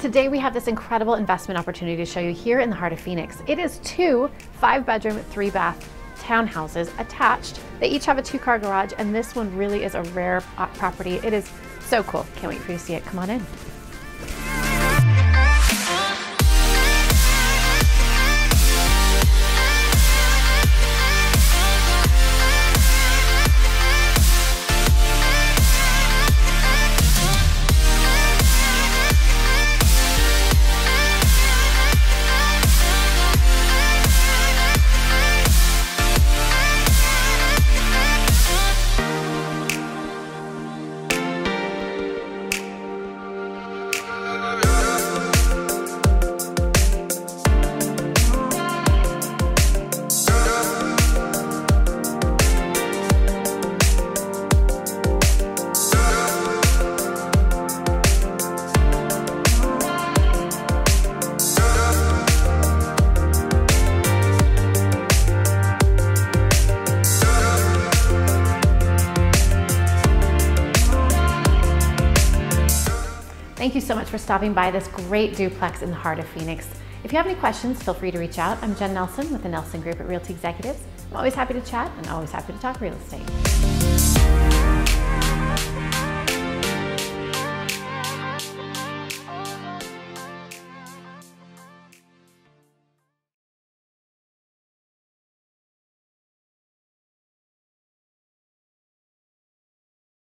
Today we have this incredible investment opportunity to show you here in the heart of Phoenix. It is two five bedroom, three bath townhouses attached. They each have a two car garage and this one really is a rare uh, property. It is so cool. Can't wait for you to see it. Come on in. Thank you so much for stopping by this great duplex in the heart of Phoenix. If you have any questions, feel free to reach out. I'm Jen Nelson with the Nelson Group at Realty Executives. I'm always happy to chat and always happy to talk real estate.